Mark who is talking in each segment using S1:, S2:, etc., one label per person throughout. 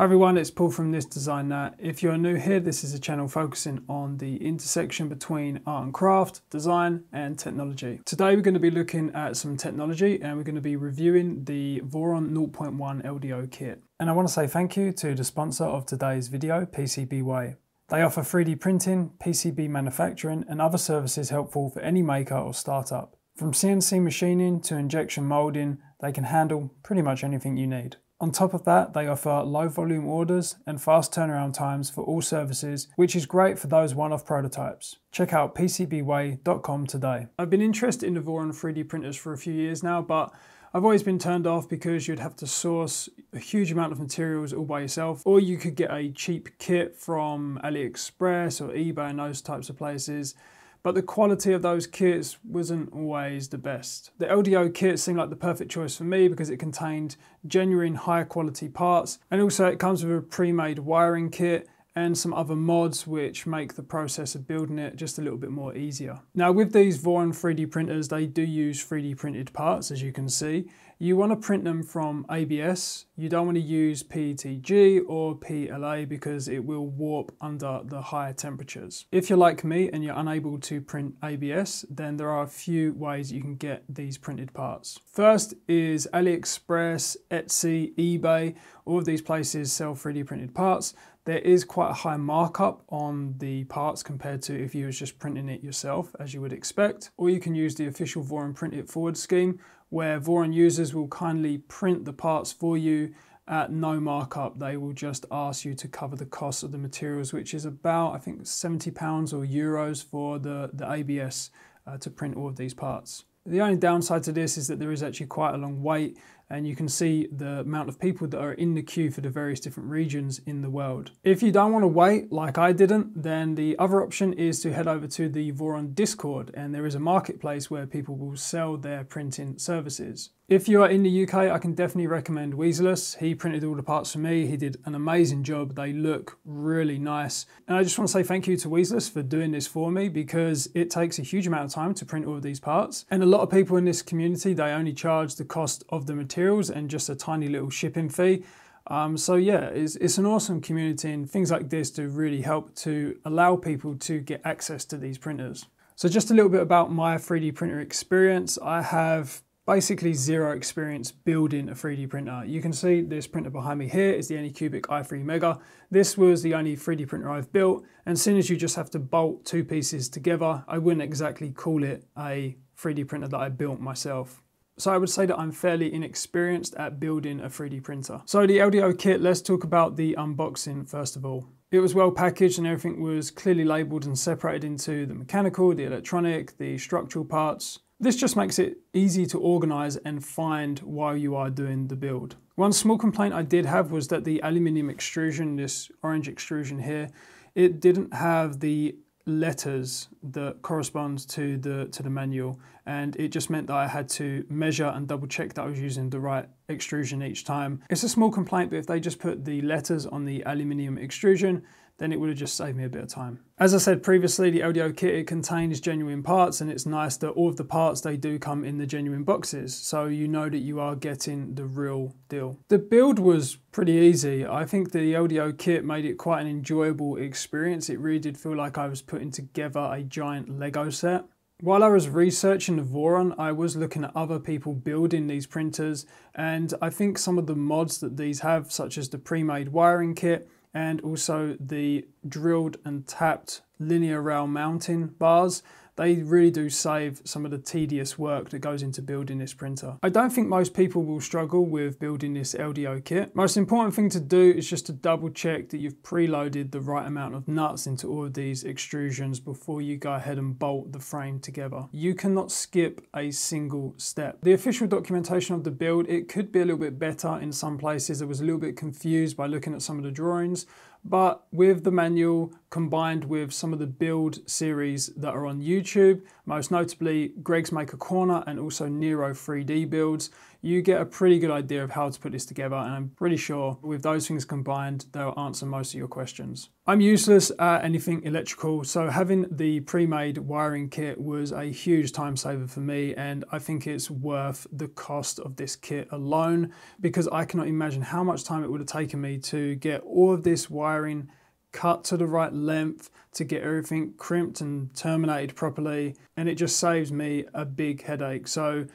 S1: Hi everyone, it's Paul from This Designed That. If you're new here, this is a channel focusing on the intersection between art and craft, design and technology. Today we're going to be looking at some technology and we're going to be reviewing the Voron 0.1 LDO kit. And I want to say thank you to the sponsor of today's video, PCBWay. They offer 3D printing, PCB manufacturing and other services helpful for any maker or startup. From CNC machining to injection molding, they can handle pretty much anything you need. On top of that, they offer low volume orders and fast turnaround times for all services, which is great for those one-off prototypes. Check out PCBWay.com today. I've been interested in the Voron 3D printers for a few years now, but I've always been turned off because you'd have to source a huge amount of materials all by yourself, or you could get a cheap kit from AliExpress or eBay and those types of places but the quality of those kits wasn't always the best. The LDO kit seemed like the perfect choice for me because it contained genuine high quality parts and also it comes with a pre-made wiring kit and some other mods which make the process of building it just a little bit more easier. Now with these Voron 3D printers, they do use 3D printed parts as you can see. You want to print them from ABS. You don't want to use PETG or PLA because it will warp under the higher temperatures. If you're like me and you're unable to print ABS, then there are a few ways you can get these printed parts. First is AliExpress, Etsy, eBay. All of these places sell 3D printed parts there is quite a high markup on the parts compared to if you was just printing it yourself as you would expect or you can use the official Voron print it forward scheme where Voron users will kindly print the parts for you at no markup. They will just ask you to cover the cost of the materials, which is about, I think, 70 pounds or euros for the, the ABS uh, to print all of these parts. The only downside to this is that there is actually quite a long wait and you can see the amount of people that are in the queue for the various different regions in the world. If you don't want to wait like I didn't, then the other option is to head over to the Voron Discord and there is a marketplace where people will sell their printing services. If you are in the UK, I can definitely recommend Weaslus. He printed all the parts for me. He did an amazing job. They look really nice. And I just want to say thank you to Weaslus for doing this for me because it takes a huge amount of time to print all of these parts. And a lot of people in this community, they only charge the cost of the materials and just a tiny little shipping fee. Um, so yeah, it's, it's an awesome community and things like this do really help to allow people to get access to these printers. So just a little bit about my 3D printer experience. I have basically zero experience building a 3D printer. You can see this printer behind me here is the Anycubic i3 Mega. This was the only 3D printer I've built, and soon as you just have to bolt two pieces together, I wouldn't exactly call it a 3D printer that I built myself. So I would say that I'm fairly inexperienced at building a 3D printer. So the LDO kit, let's talk about the unboxing first of all. It was well packaged and everything was clearly labeled and separated into the mechanical, the electronic, the structural parts. This just makes it easy to organize and find while you are doing the build. One small complaint I did have was that the aluminium extrusion, this orange extrusion here, it didn't have the letters that correspond to the to the manual and it just meant that I had to measure and double check that I was using the right extrusion each time. It's a small complaint but if they just put the letters on the aluminium extrusion then it would have just saved me a bit of time. As I said previously, the LDO kit, it contains genuine parts and it's nice that all of the parts, they do come in the genuine boxes. So you know that you are getting the real deal. The build was pretty easy. I think the LDO kit made it quite an enjoyable experience. It really did feel like I was putting together a giant Lego set. While I was researching the Voron, I was looking at other people building these printers and I think some of the mods that these have, such as the pre-made wiring kit, and also the drilled and tapped linear rail mounting bars they really do save some of the tedious work that goes into building this printer. I don't think most people will struggle with building this LDO kit. Most important thing to do is just to double check that you've preloaded the right amount of nuts into all of these extrusions before you go ahead and bolt the frame together. You cannot skip a single step. The official documentation of the build, it could be a little bit better in some places. I was a little bit confused by looking at some of the drawings. But with the manual combined with some of the build series that are on YouTube, most notably Greg's Maker Corner and also Nero 3D builds, you get a pretty good idea of how to put this together and I'm pretty sure with those things combined they'll answer most of your questions. I'm useless at anything electrical so having the pre-made wiring kit was a huge time saver for me and I think it's worth the cost of this kit alone because I cannot imagine how much time it would have taken me to get all of this wiring cut to the right length to get everything crimped and terminated properly and it just saves me a big headache so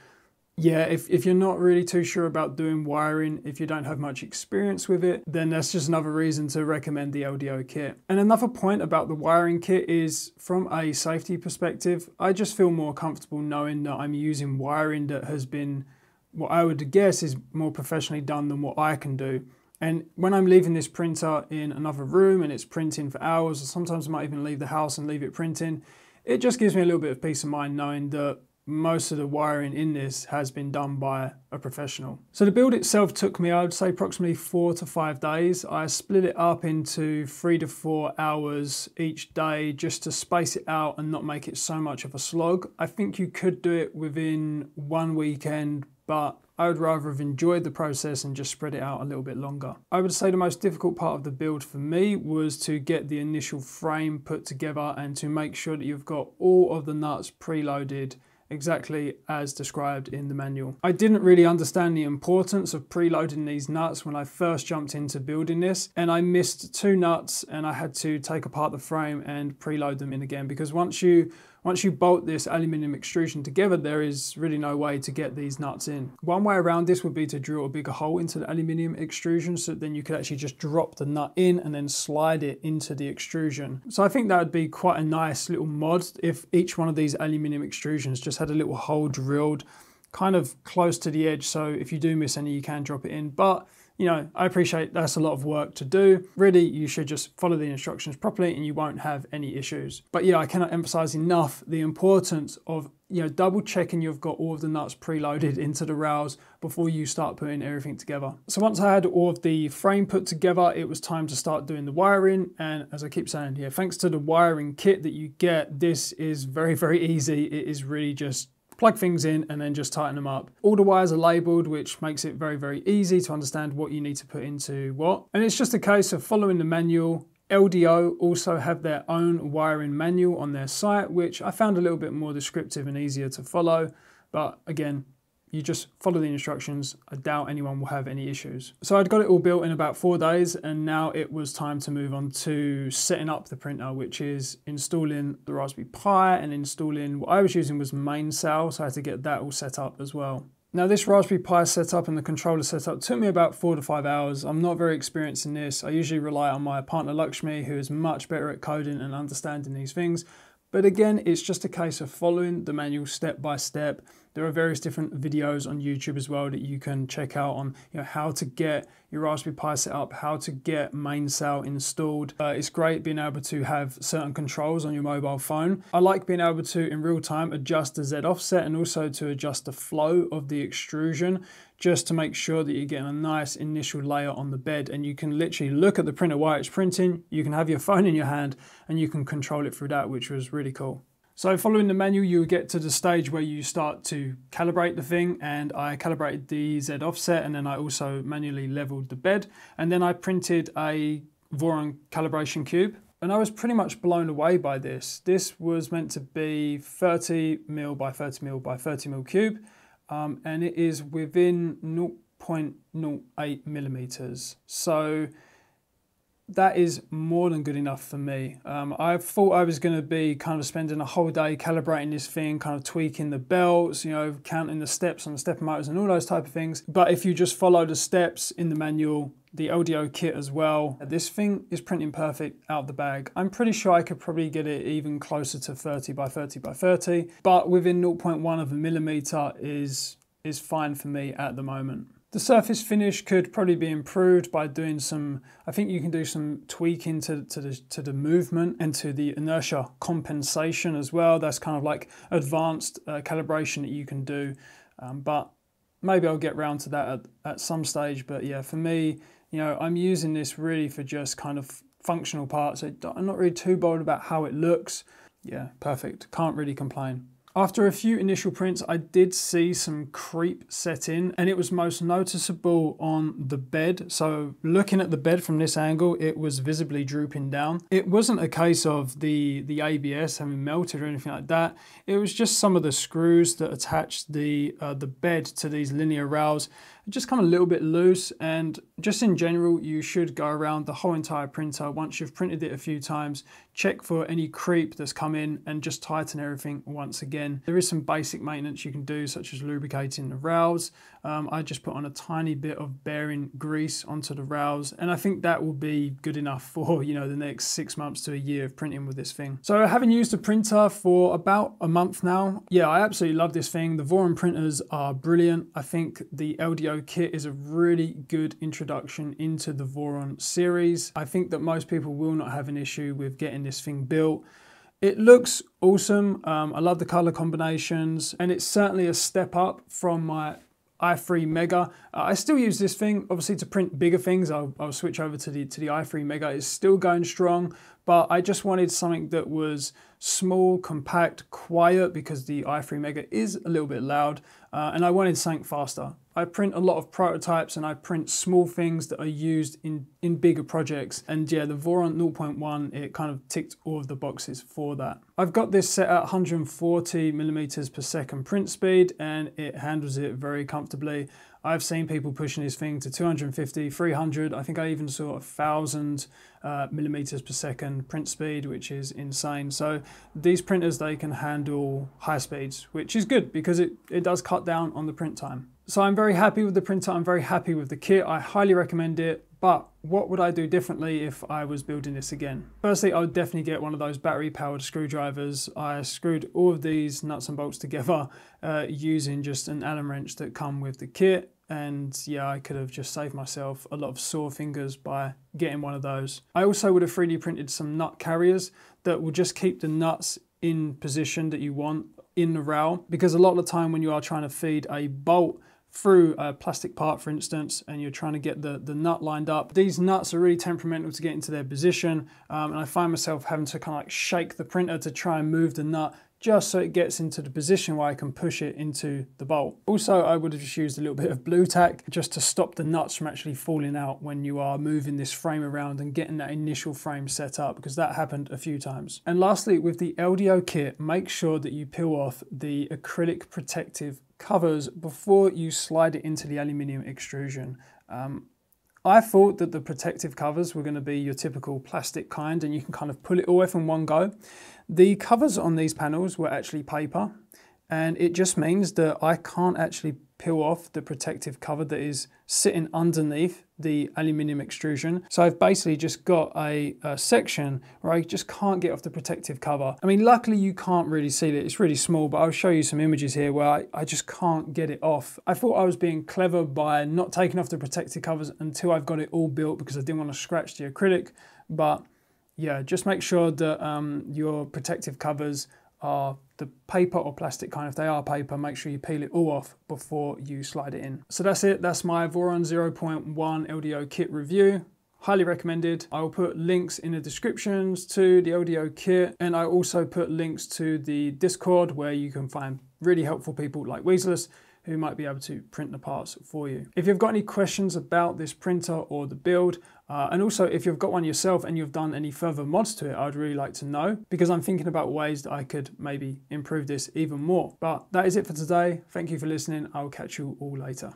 S1: yeah, if, if you're not really too sure about doing wiring, if you don't have much experience with it, then that's just another reason to recommend the LDO kit. And another point about the wiring kit is from a safety perspective, I just feel more comfortable knowing that I'm using wiring that has been what I would guess is more professionally done than what I can do. And when I'm leaving this printer in another room and it's printing for hours, or sometimes I might even leave the house and leave it printing, it just gives me a little bit of peace of mind knowing that most of the wiring in this has been done by a professional. So the build itself took me, I would say approximately four to five days. I split it up into three to four hours each day just to space it out and not make it so much of a slog. I think you could do it within one weekend, but I would rather have enjoyed the process and just spread it out a little bit longer. I would say the most difficult part of the build for me was to get the initial frame put together and to make sure that you've got all of the nuts preloaded exactly as described in the manual. I didn't really understand the importance of preloading these nuts when I first jumped into building this and I missed two nuts and I had to take apart the frame and preload them in again because once you once you bolt this aluminium extrusion together, there is really no way to get these nuts in. One way around this would be to drill a bigger hole into the aluminium extrusion so then you could actually just drop the nut in and then slide it into the extrusion. So I think that would be quite a nice little mod if each one of these aluminium extrusions just had a little hole drilled kind of close to the edge so if you do miss any you can drop it in. But you know, I appreciate that's a lot of work to do. Really, you should just follow the instructions properly and you won't have any issues. But yeah, I cannot emphasize enough the importance of, you know, double checking you've got all of the nuts preloaded into the rails before you start putting everything together. So once I had all of the frame put together, it was time to start doing the wiring. And as I keep saying here, thanks to the wiring kit that you get, this is very, very easy. It is really just plug things in and then just tighten them up. All the wires are labeled, which makes it very, very easy to understand what you need to put into what. And it's just a case of following the manual. LDO also have their own wiring manual on their site, which I found a little bit more descriptive and easier to follow. But again, you just follow the instructions. I doubt anyone will have any issues. So I'd got it all built in about four days and now it was time to move on to setting up the printer, which is installing the Raspberry Pi and installing what I was using was Mainsail. So I had to get that all set up as well. Now this Raspberry Pi setup and the controller setup took me about four to five hours. I'm not very experienced in this. I usually rely on my partner Lakshmi, who is much better at coding and understanding these things. But again, it's just a case of following the manual step by step there are various different videos on YouTube as well that you can check out on you know how to get your Raspberry Pi set up, how to get Mainsail installed. Uh, it's great being able to have certain controls on your mobile phone. I like being able to in real time adjust the Z offset and also to adjust the flow of the extrusion just to make sure that you're getting a nice initial layer on the bed and you can literally look at the printer while it's printing, you can have your phone in your hand and you can control it through that, which was really cool. So following the manual, you get to the stage where you start to calibrate the thing and I calibrated the Z offset and then I also manually leveled the bed. And then I printed a Voron calibration cube and I was pretty much blown away by this. This was meant to be 30 mil by 30 mil by 30 mil cube um, and it is within 0.08 millimeters. So that is more than good enough for me. Um, I thought I was going to be kind of spending a whole day calibrating this thing, kind of tweaking the belts, you know, counting the steps on the stepper motors and all those type of things. But if you just follow the steps in the manual, the LDO kit as well, this thing is printing perfect out of the bag. I'm pretty sure I could probably get it even closer to 30 by 30 by 30, but within 0.1 of a millimeter is is fine for me at the moment. The surface finish could probably be improved by doing some, I think you can do some tweaking to, to, the, to the movement and to the inertia compensation as well. That's kind of like advanced uh, calibration that you can do. Um, but maybe I'll get round to that at, at some stage. But yeah, for me, you know, I'm using this really for just kind of functional parts. I'm not really too bold about how it looks yeah, perfect. Can't really complain. After a few initial prints, I did see some creep set in and it was most noticeable on the bed. So looking at the bed from this angle, it was visibly drooping down. It wasn't a case of the, the ABS having melted or anything like that. It was just some of the screws that attached the, uh, the bed to these linear rails just come a little bit loose and just in general you should go around the whole entire printer once you've printed it a few times check for any creep that's come in and just tighten everything once again there is some basic maintenance you can do such as lubricating the rails um, I just put on a tiny bit of bearing grease onto the rails and I think that will be good enough for you know the next six months to a year of printing with this thing. So having used the printer for about a month now, yeah I absolutely love this thing. The Voron printers are brilliant. I think the LDO kit is a really good introduction into the Voron series. I think that most people will not have an issue with getting this thing built. It looks awesome. Um, I love the color combinations and it's certainly a step up from my i3 Mega. Uh, I still use this thing, obviously to print bigger things. I'll, I'll, switch over to the, to the i3 Mega. It's still going strong, but I just wanted something that was small, compact, quiet because the i3 Mega is a little bit loud uh, and I wanted something faster. I print a lot of prototypes and I print small things that are used in, in bigger projects. And yeah, the Voron 0.1, it kind of ticked all of the boxes for that. I've got this set at 140 millimeters per second print speed and it handles it very comfortably. I've seen people pushing this thing to 250, 300. I think I even saw a thousand uh, millimeters per second print speed, which is insane. So these printers, they can handle high speeds, which is good because it, it does cut down on the print time. So I'm very happy with the printer. I'm very happy with the kit. I highly recommend it. But what would I do differently if I was building this again? Firstly, I would definitely get one of those battery powered screwdrivers. I screwed all of these nuts and bolts together uh, using just an Allen wrench that come with the kit and yeah, I could have just saved myself a lot of sore fingers by getting one of those. I also would have 3D printed some nut carriers that will just keep the nuts in position that you want in the rail because a lot of the time when you are trying to feed a bolt through a plastic part, for instance, and you're trying to get the, the nut lined up. These nuts are really temperamental to get into their position, um, and I find myself having to kind of like shake the printer to try and move the nut just so it gets into the position where I can push it into the bolt. Also, I would have just used a little bit of Blu Tack just to stop the nuts from actually falling out when you are moving this frame around and getting that initial frame set up because that happened a few times. And lastly, with the LDO kit, make sure that you peel off the acrylic protective covers before you slide it into the aluminium extrusion. Um, I thought that the protective covers were going to be your typical plastic kind and you can kind of pull it all off in one go. The covers on these panels were actually paper and it just means that I can't actually peel off the protective cover that is sitting underneath the aluminium extrusion. So I've basically just got a, a, section where I just can't get off the protective cover. I mean, luckily you can't really see it, it's really small, but I'll show you some images here where I, I just can't get it off. I thought I was being clever by not taking off the protective covers until I've got it all built because I didn't want to scratch the acrylic, but yeah, just make sure that um, your protective covers are the paper or plastic kind. If they are paper, make sure you peel it all off before you slide it in. So that's it. That's my Voron 0.1 LDO kit review. Highly recommended. I will put links in the descriptions to the LDO kit and I also put links to the Discord where you can find really helpful people like Weaslus who might be able to print the parts for you. If you've got any questions about this printer or the build, uh, and also if you've got one yourself and you've done any further mods to it, I'd really like to know because I'm thinking about ways that I could maybe improve this even more. But that is it for today. Thank you for listening. I'll catch you all later.